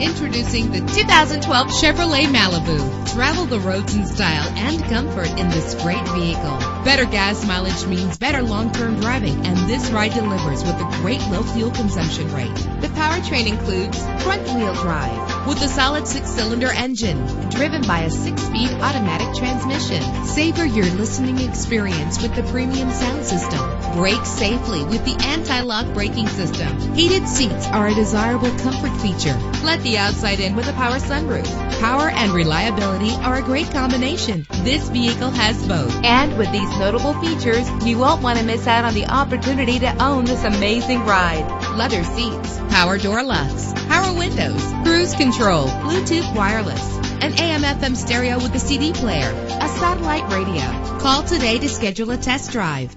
Introducing the 2012 Chevrolet Malibu. Travel the roads in style and comfort in this great vehicle. Better gas mileage means better long-term driving, and this ride delivers with a great low fuel consumption rate. The powertrain includes front-wheel drive with a solid six-cylinder engine driven by a six-speed automatic transmission. Savor your listening experience with the premium sound system. Brake safely with the anti-lock braking system. Heated seats are a desirable comfort feature. Let the outside in with a power sunroof. Power and reliability are a great combination. This vehicle has both. And with these notable features, you won't want to miss out on the opportunity to own this amazing ride. Leather seats, power door locks, power windows, cruise control, Bluetooth wireless, an AM FM stereo with a CD player, a satellite radio. Call today to schedule a test drive.